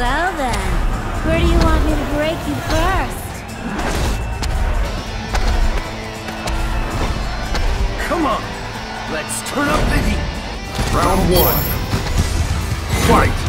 Well then, where do you want me to break you first? Come on! Let's turn up the heat! Round one. Fight!